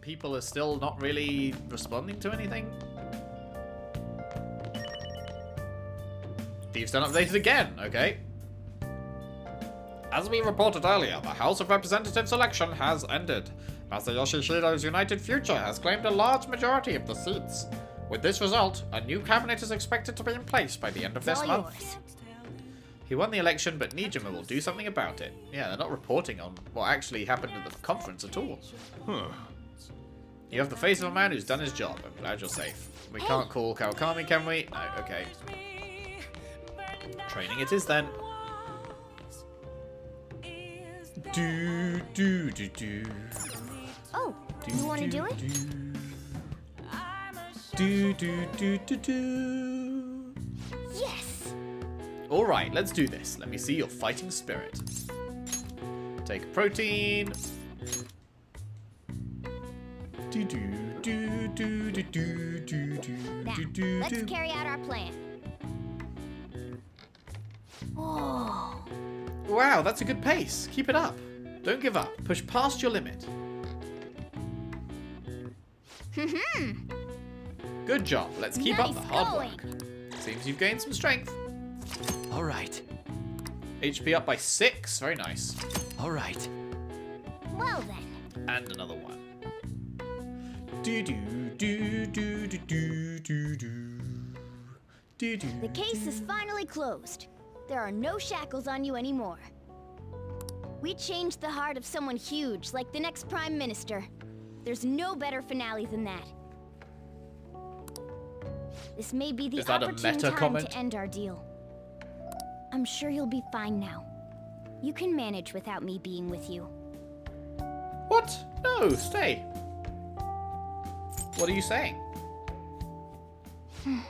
people are still not really responding to anything. Thieves Den updated again, okay. As we reported earlier, the House of Representatives election has ended. Masayoshi Shido's United Future has claimed a large majority of the seats. With this result, a new cabinet is expected to be in place by the end of this month. He won the election, but Nijima will do something about it. Yeah, they're not reporting on what actually happened at the conference at all. Huh. You have the face of a man who's done his job. I'm glad you're safe. We can't call Kawakami, can we? No, okay. Training it is then. Do, do, do, do. Oh, do, you want to do, do, it? Do, do, do, do, do. Yes! Alright, let's do this. Let me see your fighting spirit. Take protein. Now, let's carry out our plan. Oh. Wow, that's a good pace. Keep it up. Don't give up. Push past your limit. Good job. Let's keep nice up the hard going. work. Seems you've gained some strength. All right. HP up by six. Very nice. All right. Well then. And another one. Do do do do do do do do. Do, do, the case is finally closed. There are no shackles on you anymore. We changed the heart of someone huge, like the next Prime Minister. There's no better finale than that. This may be the opportune time comment? to end our deal. I'm sure you'll be fine now. You can manage without me being with you. What? No, stay. What are you saying?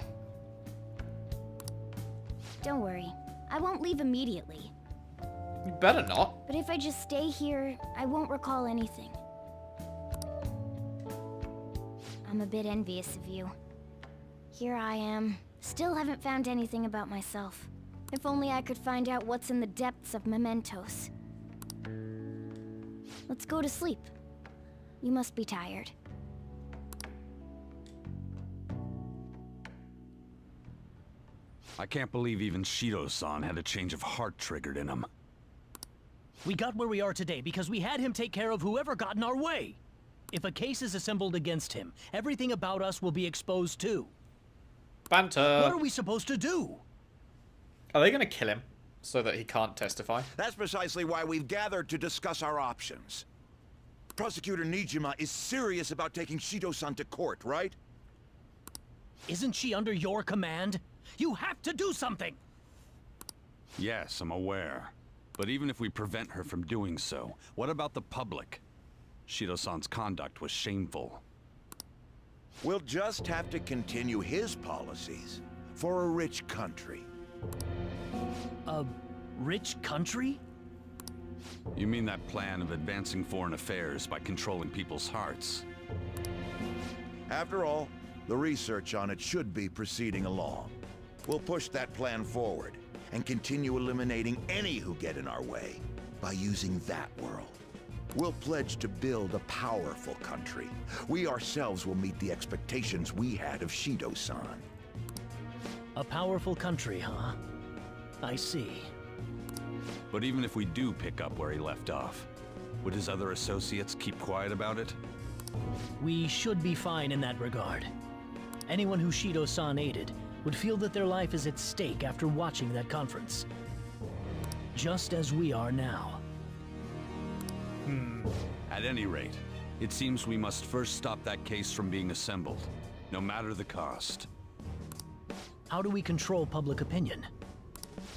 Don't worry. I won't leave immediately. You better not. But if I just stay here, I won't recall anything. I'm a bit envious of you. Here I am, still haven't found anything about myself. If only I could find out what's in the depths of mementos. Let's go to sleep. You must be tired. I can't believe even Shido-san had a change of heart triggered in him. We got where we are today because we had him take care of whoever got in our way. If a case is assembled against him, everything about us will be exposed too. Banter. What are we supposed to do? Are they going to kill him so that he can't testify? That's precisely why we've gathered to discuss our options. Prosecutor Nijima is serious about taking Shido-san to court, right? Isn't she under your command? You have to do something! Yes, I'm aware. But even if we prevent her from doing so, what about the public? Shido-san's conduct was shameful. We'll just have to continue his policies for a rich country. A rich country? You mean that plan of advancing foreign affairs by controlling people's hearts? After all, the research on it should be proceeding along. We'll push that plan forward and continue eliminating any who get in our way by using that world. We'll pledge to build a powerful country. We ourselves will meet the expectations we had of Shido-san. A powerful country, huh? I see. But even if we do pick up where he left off, would his other associates keep quiet about it? We should be fine in that regard. Anyone who Shido-san aided would feel that their life is at stake after watching that conference. Just as we are now. Hmm. At any rate, it seems we must first stop that case from being assembled, no matter the cost. How do we control public opinion?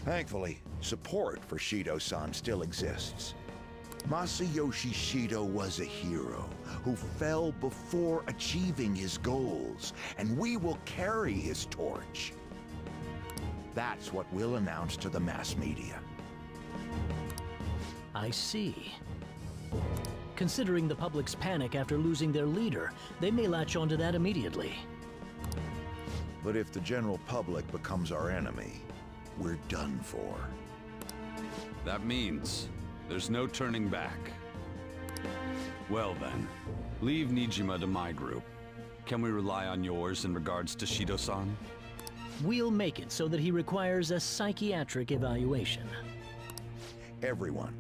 Thankfully, support for Shido-san still exists. Masayoshi Shido was a hero who fell before achieving his goals, and we will carry his torch. That's what we'll announce to the mass media. I see. Considering the public's panic after losing their leader, they may latch onto that immediately. But if the general public becomes our enemy, we're done for. That means there's no turning back. Well then, Leave Nijima to my group. Can we rely on yours in regards to Shido-san? We'll make it so that he requires a psychiatric evaluation. Everyone,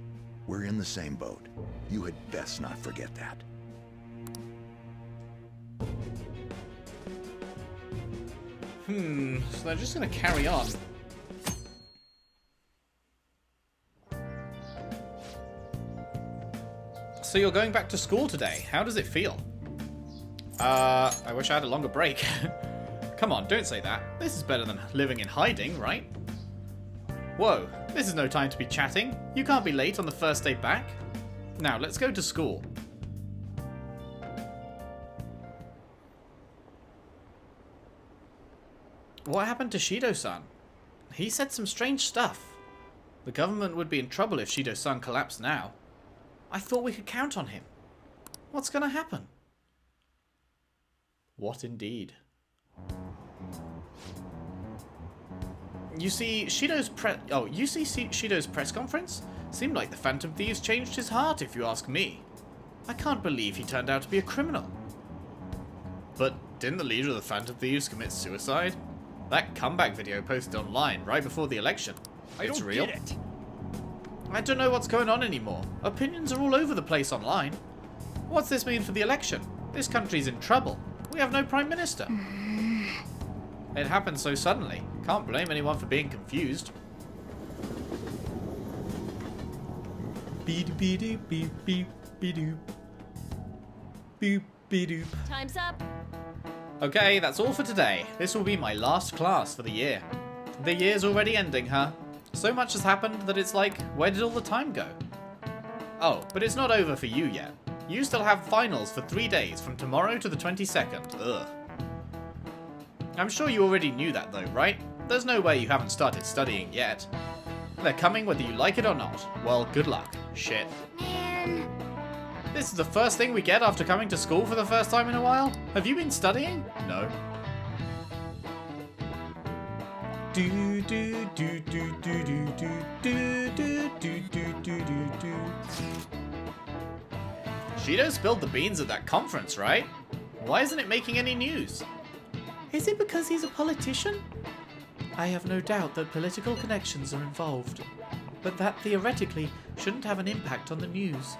we're in the same boat. You had best not forget that. Hmm, so they're just gonna carry on. So you're going back to school today. How does it feel? Uh, I wish I had a longer break. Come on, don't say that. This is better than living in hiding, right? Whoa, this is no time to be chatting. You can't be late on the first day back. Now, let's go to school. What happened to Shido-san? He said some strange stuff. The government would be in trouble if Shido-san collapsed now. I thought we could count on him. What's gonna happen? What indeed? You see, Shido's pre- oh, you see Shido's press conference? Seemed like the Phantom Thieves changed his heart, if you ask me. I can't believe he turned out to be a criminal. But didn't the leader of the Phantom Thieves commit suicide? That comeback video posted online right before the election. I it's don't real. get it. I don't know what's going on anymore. Opinions are all over the place online. What's this mean for the election? This country's in trouble. We have no prime minister. It happened so suddenly. Can't blame anyone for being confused. Beep beep beep beep beep doop. Boop beep doop. Time's up. Okay, that's all for today. This will be my last class for the year. The year's already ending, huh? So much has happened that it's like, where did all the time go? Oh, but it's not over for you yet. You still have finals for three days from tomorrow to the 22nd. Ugh. I'm sure you already knew that though, right? There's no way you haven't started studying yet. They're coming whether you like it or not. Well, good luck. Shit. Man. This is the first thing we get after coming to school for the first time in a while? Have you been studying? No. Do do do do do do do do do do do do do do. Shido spilled the beans at that conference, right? Why isn't it making any news? Is it because he's a politician? I have no doubt that political connections are involved, but that theoretically shouldn't have an impact on the news.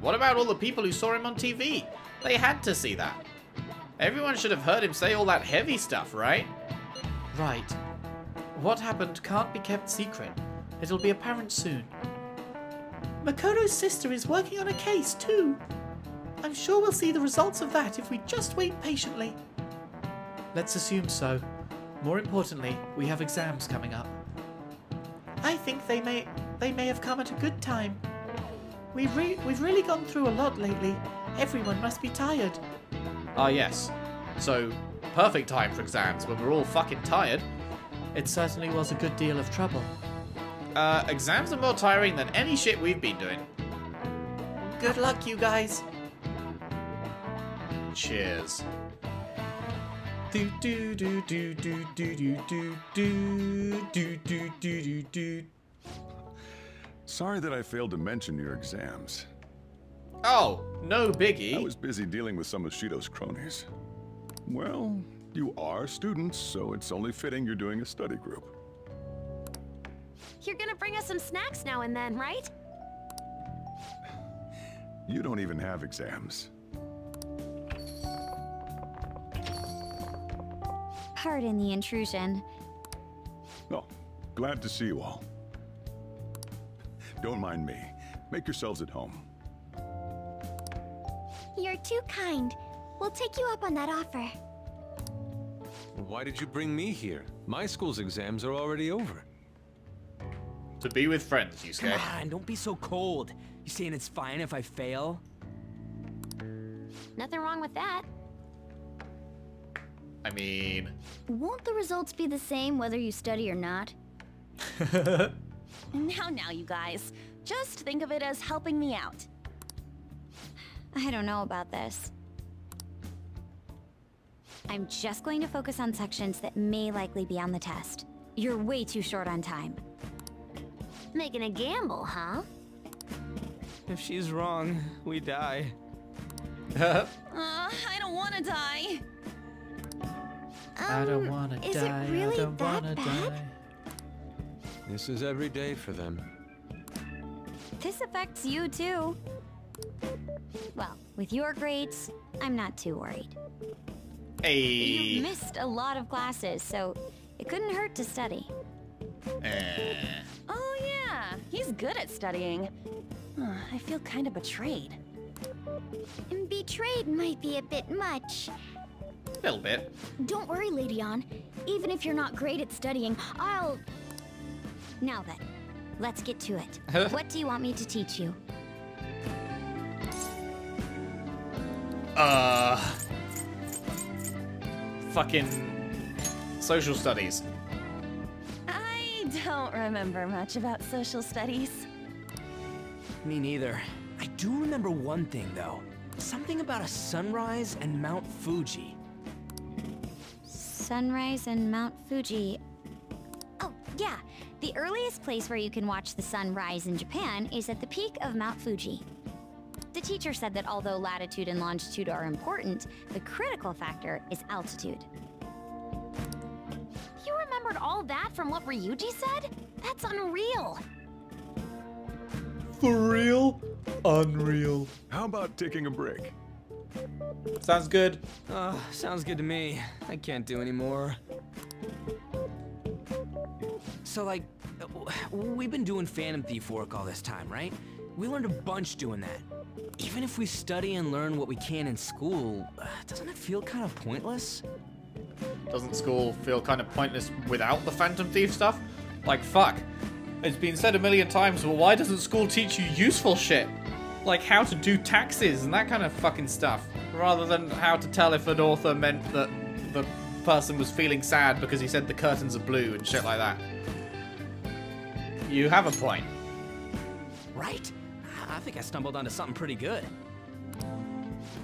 What about all the people who saw him on TV? They had to see that. Everyone should have heard him say all that heavy stuff, right? Right. What happened can't be kept secret. It'll be apparent soon. Makoto's sister is working on a case, too. I'm sure we'll see the results of that if we just wait patiently. Let's assume so. More importantly, we have exams coming up. I think they may they may have come at a good time. We've re we've really gone through a lot lately. Everyone must be tired. Ah yes. So perfect time for exams when we're all fucking tired. It certainly was a good deal of trouble. Uh, exams are more tiring than any shit we've been doing. Good luck, you guys. Cheers. Do do do do do do do do do do do do do do. Sorry that I failed to mention your exams. Oh, no biggie. I was busy dealing with some of Shido's cronies. Well, you are students, so it's only fitting you're doing a study group. You're gonna bring us some snacks now and then, right? You don't even have exams. Pardon the intrusion. Oh, glad to see you all. Don't mind me. Make yourselves at home. You're too kind. We'll take you up on that offer. Why did you bring me here? My school's exams are already over. To be with friends, you Come Yusuke. on, don't be so cold. You saying it's fine if I fail? Nothing wrong with that. I mean, Won't the results be the same whether you study or not? now, now, you guys. Just think of it as helping me out. I don't know about this. I'm just going to focus on sections that may likely be on the test. You're way too short on time. Making a gamble, huh? If she's wrong, we die. Uh, I don't want to die. I don't Um, wanna is die. it really I don't that wanna bad? die. This is every day for them. This affects you too. Well, with your grades, I'm not too worried. Hey. You missed a lot of classes, so it couldn't hurt to study. Eh. Oh yeah, he's good at studying. Uh, I feel kind of betrayed. Betrayed might be a bit much. A little bit. Don't worry, Lady Ann. Even if you're not great at studying, I'll... Now then, let's get to it. what do you want me to teach you? Uh. Fucking. Social studies. I don't remember much about social studies. Me neither. I do remember one thing, though. Something about a sunrise and Mount Fuji. Sunrise and Mount Fuji. Oh, yeah. The earliest place where you can watch the sun rise in Japan is at the peak of Mount Fuji. The teacher said that although latitude and longitude are important, the critical factor is altitude. You remembered all that from what Ryuji said? That's unreal. For real? Unreal. How about taking a break? Sounds good. Uh, sounds good to me. I can't do anymore. So, like, uh, we've been doing Phantom Thief work all this time, right? We learned a bunch doing that. Even if we study and learn what we can in school, doesn't it feel kind of pointless? Doesn't school feel kind of pointless without the Phantom Thief stuff? Like, fuck. It's been said a million times, well, why doesn't school teach you useful shit? Like how to do taxes and that kind of fucking stuff. Rather than how to tell if an author meant that the person was feeling sad because he said the curtains are blue and shit like that. You have a point. Right? I think I stumbled onto something pretty good.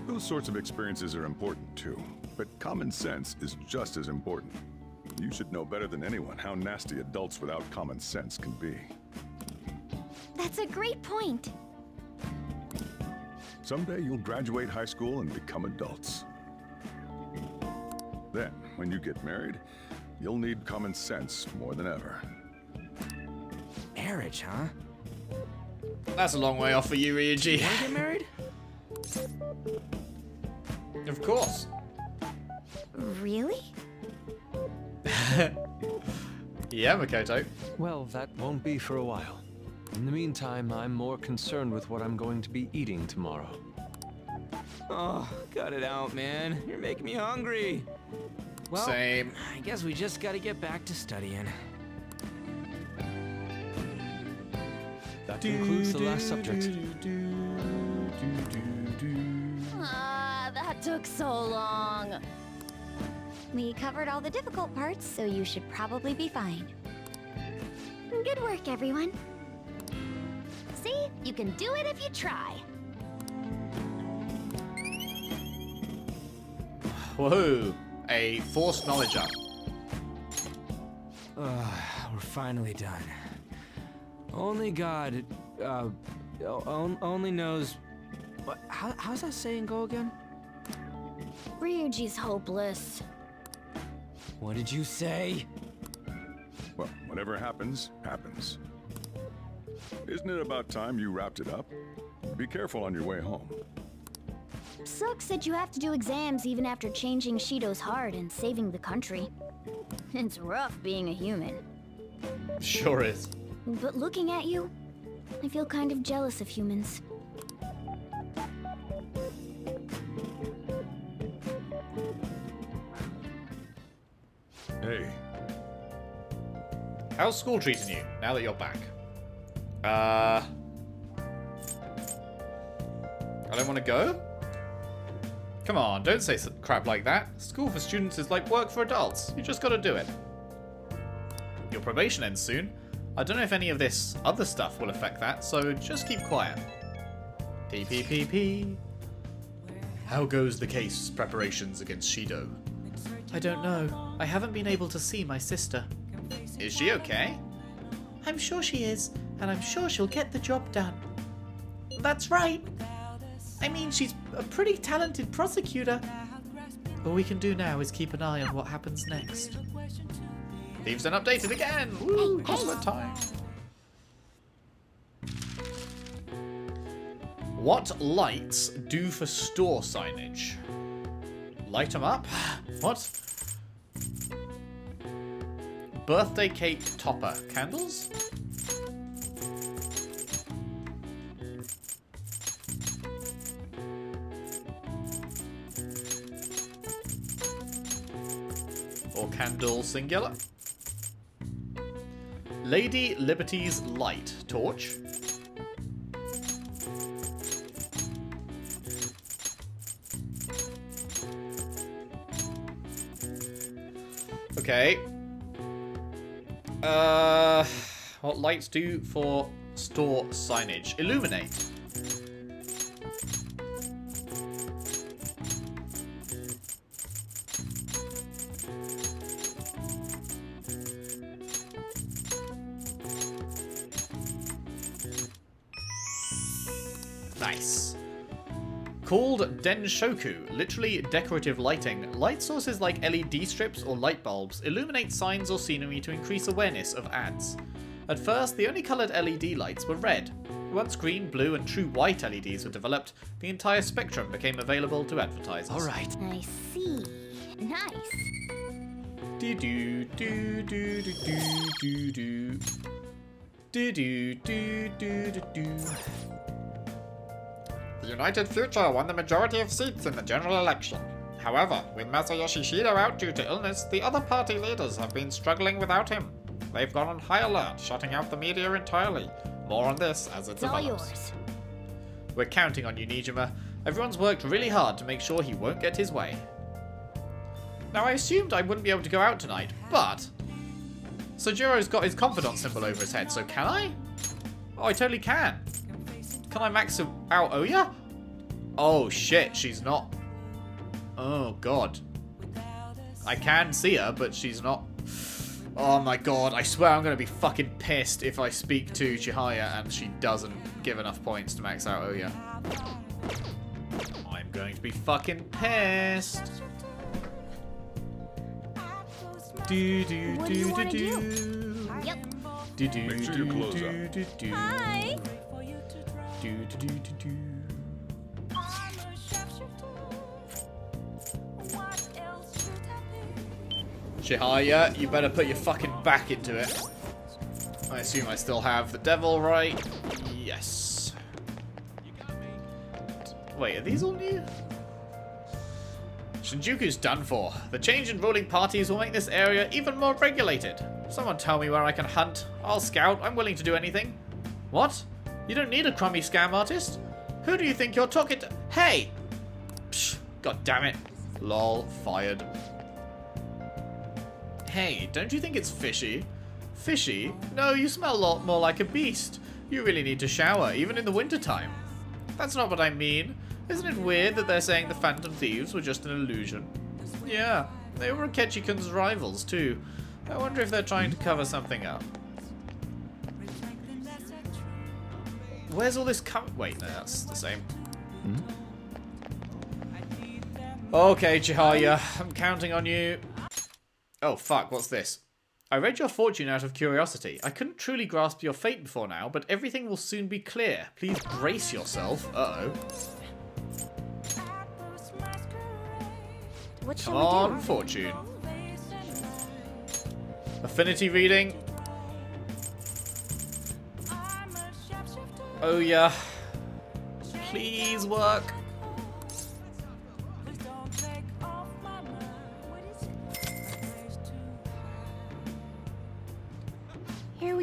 Those sorts of experiences are important too, but common sense is just as important. You should know better than anyone how nasty adults without common sense can be. That's a great point. Someday you'll graduate high school and become adults. Then, when you get married, you'll need common sense more than ever. Marriage, huh? That's a long way off for you, Ryuji. Wanna get married? Of course. Really? Yeah, Makoto. Well, that won't be for a while. In the meantime, I'm more concerned with what I'm going to be eating tomorrow. Oh, cut it out, man. You're making me hungry. Well, Same. I guess we just gotta get back to studying. That concludes the last subject. Ah, that took so long. We covered all the difficult parts, so you should probably be fine. Good work, everyone. See? You can do it if you try. Whoa. A forced knowledge up. Uh, we're finally done. Only God, uh, on- only knows. What? How, how's that saying go again? Ryuji's hopeless. What did you say? Well, whatever happens, happens. Isn't it about time you wrapped it up? Be careful on your way home. Silk said you have to do exams even after changing Shido's heart and saving the country. It's rough being a human. Sure is. But looking at you, I feel kind of jealous of humans. Hey, How's school treating you now that you're back? Uh. I don't want to go? Come on, don't say crap like that. School for students is like work for adults. You just gotta do it. Your probation ends soon. I don't know if any of this other stuff will affect that, so just keep quiet. PPPP. How goes the case preparations against Shido? I don't know. I haven't been able to see my sister. Is she okay? I'm sure she is, and I'm sure she'll get the job done. That's right. I mean, she's a pretty talented prosecutor. All we can do now is keep an eye on what happens next. Thieves Den updated again! Woo, crossword time. What lights do for store signage? Light them up? What? Birthday cake topper. Candles? Or candle singular? Lady Liberty's light. Torch? Okay. Uh, what lights do for store signage? Illuminate. Denshoku, literally decorative lighting, light sources like LED strips or light bulbs illuminate signs or scenery to increase awareness of ads. At first, the only coloured LED lights were red. Once green, blue, and true white LEDs were developed, the entire spectrum became available to advertisers. Alright. I see. Nice. Do do do do do do do do. Do do do do do do. The United Future won the majority of seats in the general election. However, with Masayoshi Shido out due to illness, the other party leaders have been struggling without him. They've gone on high alert, shutting out the media entirely. More on this as it It's all develops. yours. We're counting on you, Nijima. Everyone's worked really hard to make sure he won't get his way. Now, I assumed I wouldn't be able to go out tonight, but... Sojiro's got his confidant symbol over his head, so can I? Oh, I totally can. Can I max out oh, Ohya? Oh, shit, she's not... Oh, God. I can see her, but she's not... Oh my god, I swear I'm going to be fucking pissed if I speak to Chihaya and she doesn't give enough points to max out oh, Ohya. I'm going to be fucking pissed. Do do What do you do wanna do do? do. Yep. Do do Make sure do you close do up. do do. Hi. Do do do do do. Chihaya, you better put your fucking back into it. I assume I still have the devil, right? Yes. Wait, are these all new? Shinjuku's done for. The change in ruling parties will make this area even more regulated. Someone tell me where I can hunt. I'll scout. I'm willing to do anything. What? You don't need a crummy scam artist? Who do you think you're talking to? Hey! Psh, God damn it. Lol, fired. Hey, don't you think it's fishy? Fishy? No, you smell a lot more like a beast. You really need to shower, even in the wintertime. That's not what I mean. Isn't it weird that they're saying the Phantom Thieves were just an illusion? Yeah, they were Akechi-kun's rivals too. I wonder if they're trying to cover something up. Where's all this come? Wait, no, that's the same. Hmm? Okay, Chihaya, I'm counting on you. Oh fuck, what's this? I read your fortune out of curiosity. I couldn't truly grasp your fate before now, but everything will soon be clear. Please brace yourself. Uh-oh. Come on, fortune. Affinity reading. Oh yeah. Please work.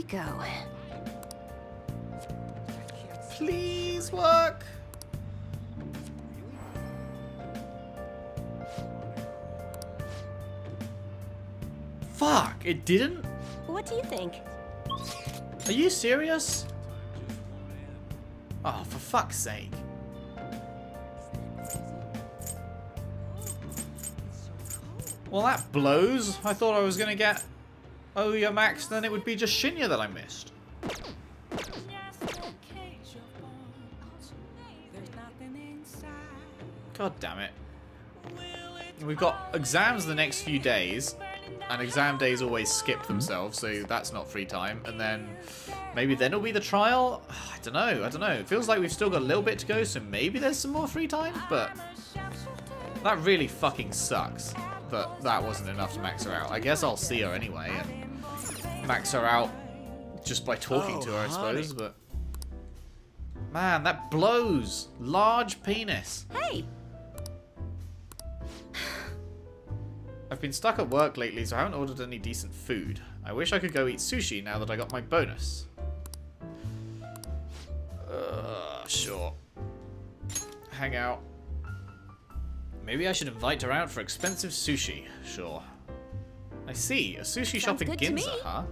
Go. Please work. Fuck, it didn't? What do you think? Are you serious? Oh, for fuck's sake. Well, that blows. I thought I was going to get Oh, Ohya Max, then it would be just Shinya that I missed. God damn it. We've got exams the next few days, and exam days always skip themselves, so that's not free time. And then maybe then it'll be the trial? I don't know, I don't know. It feels like we've still got a little bit to go, so maybe there's some more free time, but that really fucking sucks. But that wasn't enough to max her out. I guess I'll see her anyway and max her out just by talking Oh, to her, I honey. suppose, but... Man, that blows! Large penis. Hey! I've been stuck at work lately, so I haven't ordered any decent food. I wish I could go eat sushi now that I got my bonus. Uh, sure. Hang out. Maybe I should invite her out for expensive sushi. Sure. I see. A sushi shop in good to me. Ginza, huh?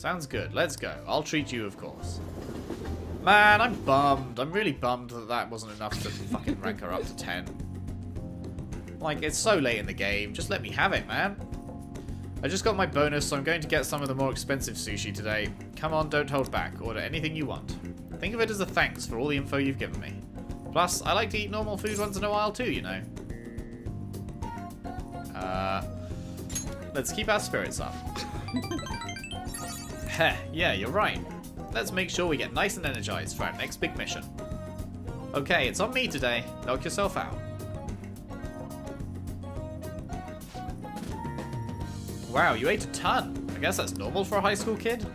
Sounds good. Let's go. I'll treat you, of course. Man, I'm bummed. I'm really bummed that that wasn't enough to fucking rank her up to 10. Like, it's so late in the game. Just let me have it, man. I just got my bonus, so I'm going to get some of the more expensive sushi today. Come on, don't hold back. Order anything you want. Think of it as a thanks for all the info you've given me. Plus, I like to eat normal food once in a while too, you know. Uh, let's keep our spirits up. Heh, yeah, you're right. Let's make sure we get nice and energized for our next big mission. Okay, it's on me today. Knock yourself out. Wow, you ate a ton. I guess that's normal for a high school kid.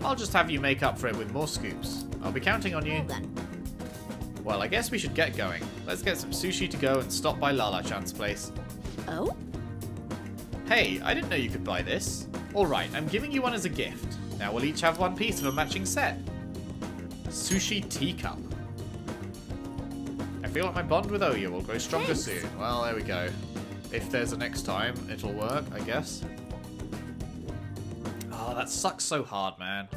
I'll just have you make up for it with more scoops. I'll be counting on you. Well. Well, I guess we should get going. Let's get some sushi to go and stop by Lala Chan's place. Oh? Hey, I didn't know you could buy this. Alright, I'm giving you one as a gift. Now we'll each have one piece of a matching set. Sushi teacup. I feel like my bond with Ohya will grow stronger Thanks. soon. Well, there we go. If there's a next time, it'll work, I guess. Oh, that sucks so hard, man.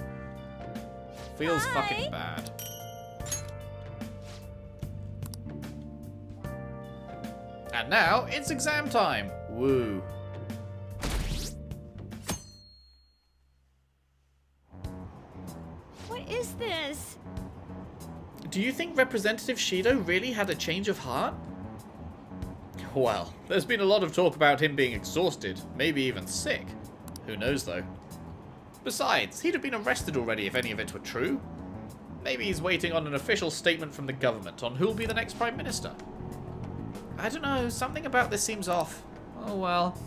Feels Hi. fucking bad. And now, it's exam time! Woo. Do you think Representative Shido really had a change of heart? Well, there's been a lot of talk about him being exhausted, maybe even sick. Who knows though? Besides, he'd have been arrested already if any of it were true. Maybe he's waiting on an official statement from the government on who'll be the next Prime Minister. I don't know, something about this seems off. Oh well.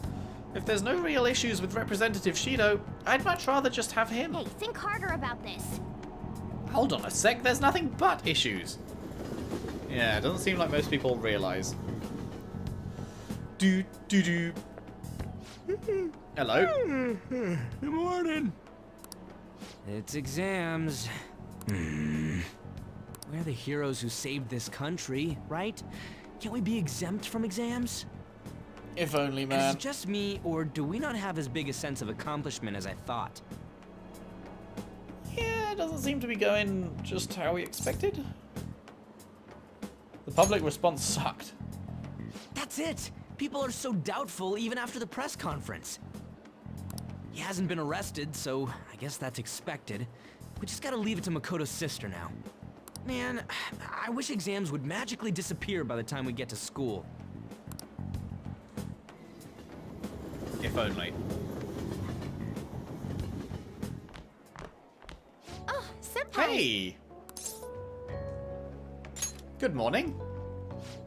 If there's no real issues with Representative Shido, I'd much rather just have him. Hey, think harder about this. Hold on a sec, there's nothing but issues. Yeah, it doesn't seem like most people realise. Do do do. Hello. Good morning. It's exams. Hmm. We're the heroes who saved this country, right? Can't we be exempt from exams? If only, man. Is it just me, or do we not have as big a sense of accomplishment as I thought? Yeah, it doesn't seem to be going just how we expected. The public response sucked. That's it! People are so doubtful even after the press conference. He hasn't been arrested, so I guess that's expected. We just gotta leave it to Makoto's sister now. Man, I wish exams would magically disappear by the time we get to school. If only. Hey! Good morning.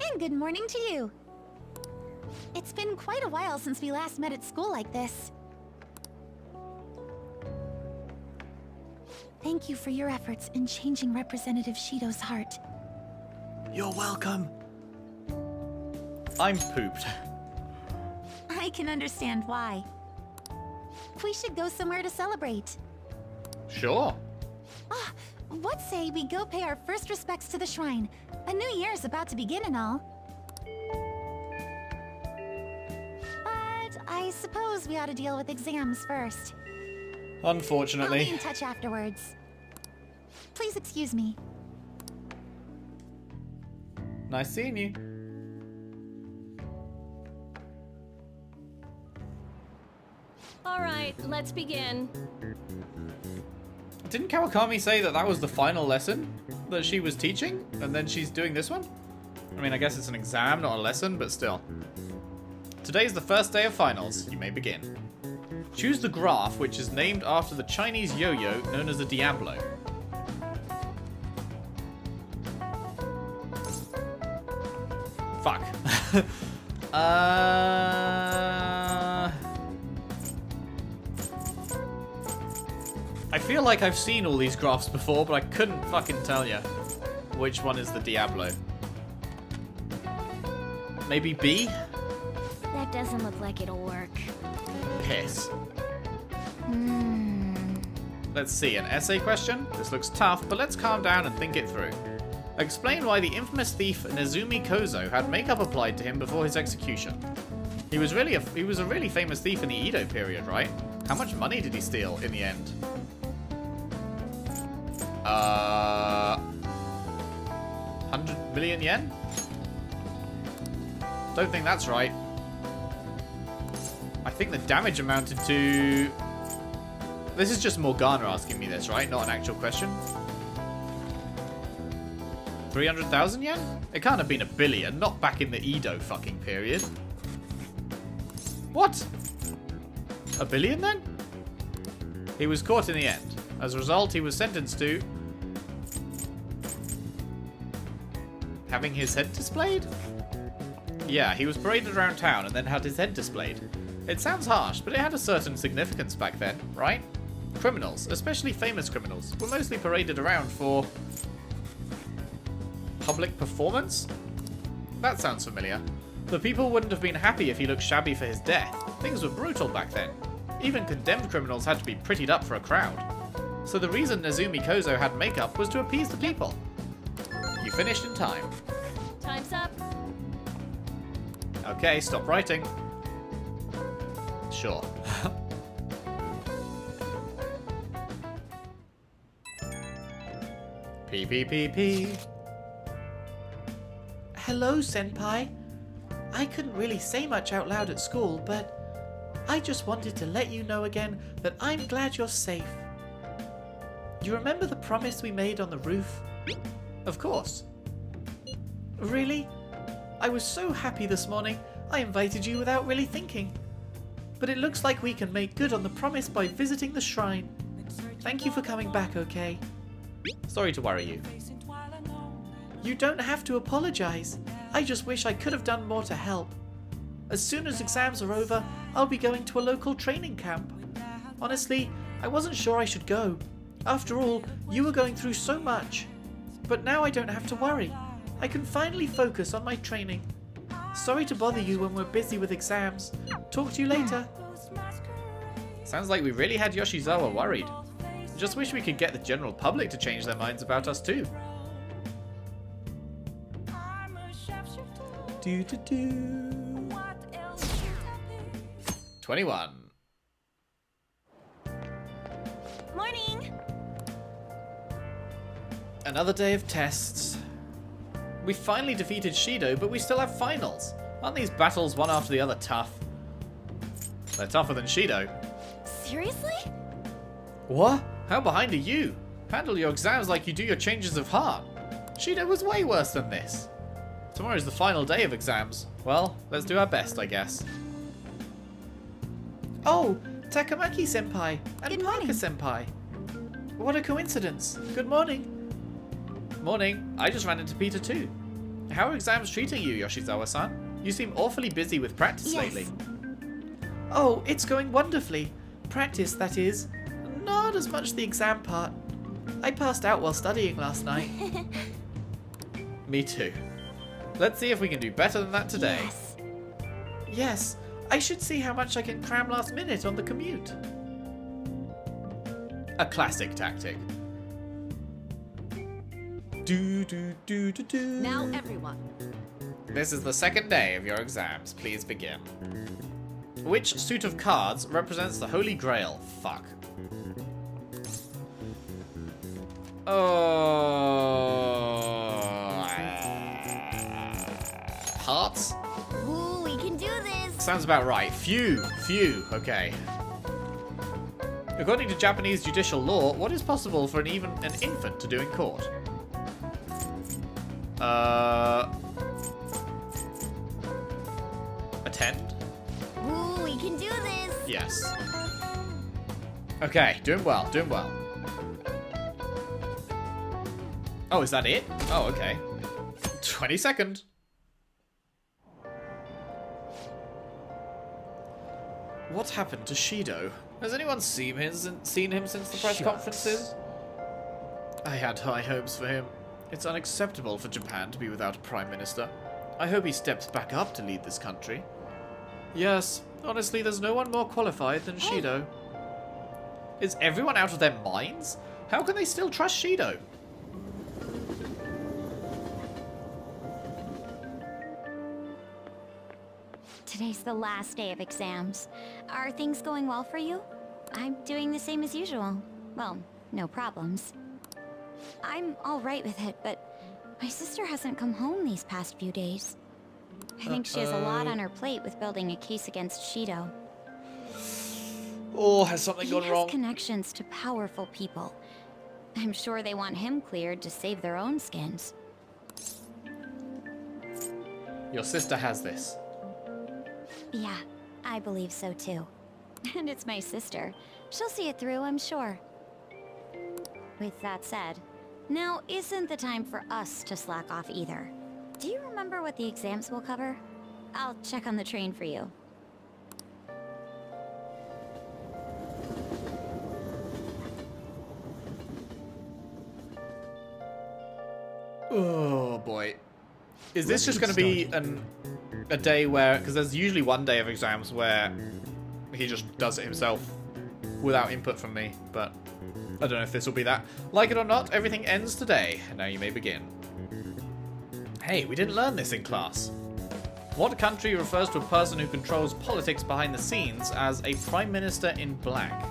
And good morning to you. It's been quite a while since we last met at school like this. Thank you for your efforts in changing Representative Shido's heart. You're welcome. I'm pooped. I can understand why. We should go somewhere to celebrate. Sure. Ah, what say we go pay our first respects to the shrine? A new year's about to begin and all. But I suppose we ought to deal with exams first. Unfortunately. I'll be in touch afterwards. Please excuse me. Nice seeing you. All right, let's begin. Didn't Kawakami say that that was the final lesson that she was teaching? And then she's doing this one? I mean, I guess it's an exam, not a lesson, but still. Today is the first day of finals. You may begin. Choose the graph, which is named after the Chinese yo-yo known as the Diablo. Fuck. uh... I feel like I've seen all these graphs before, but I couldn't fucking tell you which one is the Diablo. Maybe B? That doesn't look like it'll work. Piss. Hmm. Let's see, an essay question? This looks tough, but let's calm down and think it through. Explain why the infamous thief Nezumi Kozo had makeup applied to him before his execution. He was really a, he was a really famous thief in the Edo period, right? How much money did he steal in the end? Uh, 100 million yen? Don't think that's right. I think the damage amounted to... This is just Morgana asking me this, right? Not an actual question. 300,000 yen? It can't have been a billion, not back in the Edo fucking period. What? A billion then? He was caught in the end. As a result, he was sentenced to... Having his head displayed? Yeah, he was paraded around town and then had his head displayed. It sounds harsh, but it had a certain significance back then, right? Criminals, especially famous criminals, were mostly paraded around for... Public performance? That sounds familiar. The people wouldn't have been happy if he looked shabby for his death. Things were brutal back then. Even condemned criminals had to be prettied up for a crowd. So the reason Nezumi Kozo had makeup was to appease the people. You finished in time. Time's up. Okay, stop writing. Sure. P P P P. Hello, Senpai. I couldn't really say much out loud at school, but I just wanted to let you know again that I'm glad you're safe. You remember the promise we made on the roof? Of course. Really? I was so happy this morning, I invited you without really thinking. But it looks like we can make good on the promise by visiting the shrine. Thank you for coming back, okay? Sorry to worry you. You don't have to apologize. I just wish I could have done more to help. As soon as exams are over, I'll be going to a local training camp. Honestly, I wasn't sure I should go. After all, you were going through so much. But now I don't have to worry. I can finally focus on my training. Sorry to bother you when we're busy with exams. Talk to you later. Sounds like we really had Yoshizawa worried. Just wish we could get the general public to change their minds about us too. Do do do. 21. Morning! Another day of tests. We finally defeated Shido, but we still have finals. Aren't these battles one after the other tough? They're tougher than Shido. Seriously? What? How behind are you? Handle your exams like you do your changes of heart. Shido was way worse than this. Tomorrow's the final day of exams. Well, let's do our best, I guess. Oh, Takamaki senpai and Good Parker morning. senpai. What a coincidence. Good morning. Morning. I just ran into Peter too. How are exams treating you, Yoshizawa-san? You seem awfully busy with practice Yes. lately. Oh, it's going wonderfully. Practice, that is. Not as much the exam part. I passed out while studying last night. Me too. Let's see if we can do better than that today. Yes. yes, I should see how much I can cram last minute on the commute. A classic tactic. Do do do do do. Now everyone. This is the second day of your exams. Please begin. Which suit of cards represents the Holy Grail? Fuck. Oh. Hearts? Ooh, we can do this! Sounds about right. Few. Few. Okay. According to Japanese judicial law, what is possible for an even an infant to do in court? Uh, pretend? Ooh, we can do this. Yes. Okay, doing well, doing well. Oh, is that it? Oh, okay. 20 second. What happened to Shido? Has anyone seen him, seen him since the press Shucks. conferences? I had high hopes for him. It's unacceptable for Japan to be without a prime minister. I hope he steps back up to lead this country. Yes, honestly, there's no one more qualified than oh. Shido. Is everyone out of their minds? How can they still trust Shido? Today's the last day of exams. Are things going well for you? I'm doing the same as usual. Well, no problems. I'm alright with it, but my sister hasn't come home these past few days. I think she has a lot on her plate with building a case against Shido. Oh, has something He gone has wrong? connections to powerful people. I'm sure they want him cleared to save their own skins. Your sister has this. Yeah, I believe so too. And it's my sister. She'll see it through, I'm sure. With that said, now isn't the time for us to slack off either. Do you remember what the exams will cover? I'll check on the train for you. Oh boy. Is this just going to be an a day where because there's usually one day of exams where he just does it himself without input from me, but I don't know if this will be that. Like it or not, everything ends today. Now you may begin. Hey, we didn't learn this in class. What country refers to a person who controls politics behind the scenes as a prime minister in black?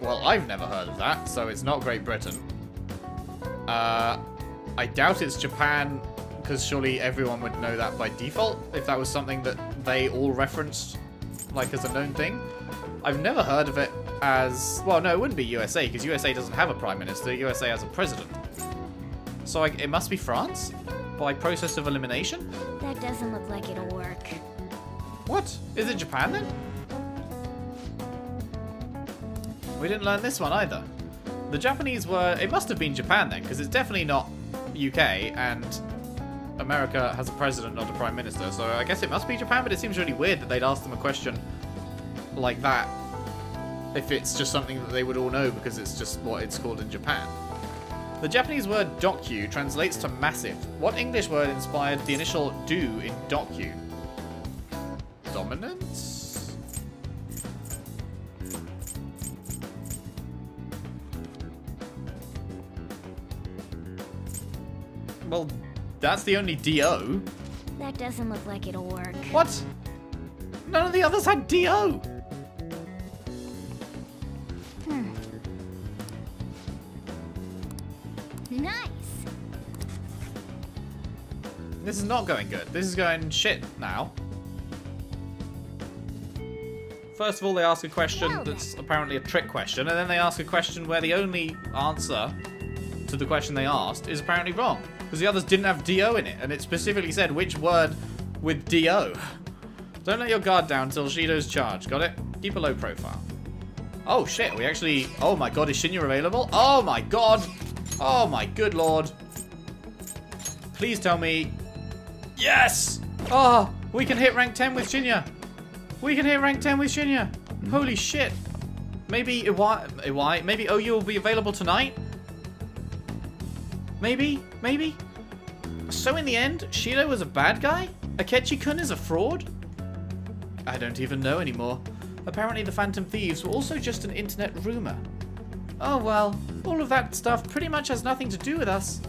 Well, I've never heard of that, so it's not Great Britain. Uh, I doubt it's Japan, because surely everyone would know that by default, if that was something that they all referenced, like, as a known thing. I've never heard of it as... Well, no, it wouldn't be USA, because USA doesn't have a Prime Minister, USA has a President. So like, it must be France? By process of elimination? That doesn't look like it'll work. What? Is it Japan then? We didn't learn this one either. The Japanese were... It must have been Japan then, because it's definitely not UK, and America has a president, not a prime minister, so I guess it must be Japan, but it seems really weird that they'd ask them a question like that if it's just something that they would all know because it's just what it's called in Japan. The Japanese word dokyu translates to massive. What English word inspired the initial do in dokyu? Dominance? Well, that's the only DO. That doesn't look like it'll work. What? None of the others had DO. Hmm. Nice. This is not going good. This is going shit now. First of all, they ask a question Well that's apparently a trick question, and then they ask a question where the only answer to the question they asked is apparently wrong. Because the others didn't have DO in it, and it specifically said which word with DO. Don't let your guard down till Shido's charged. Got it? Keep a low profile. Oh shit, we actually... Oh my god, is Shinya available? Oh my god! Oh my good lord. Please tell me... Yes! Oh, we can hit rank 10 with Shinya. We can hit rank 10 with Shinya. Holy shit. Maybe Iwai, maybe Ohya will be available tonight? Maybe? Maybe? So in the end, Shido was a bad guy? Akechi-kun is a fraud? I don't even know anymore. Apparently the Phantom Thieves were also just an internet rumor. Oh well, all of that stuff pretty much has nothing to do with us.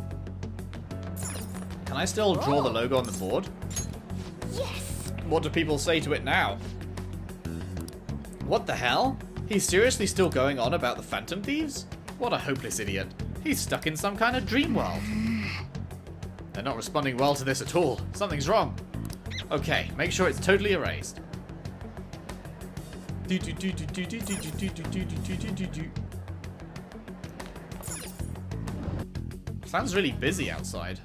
Can I still draw the oh. logo on the board? Yes. What do people say to it now? What the hell? He's seriously still going on about the Phantom Thieves? What a hopeless idiot. He's stuck in some kind of dream world. They're not responding well to this at all. Something's wrong. Okay, make sure it's totally erased. Sounds really busy outside.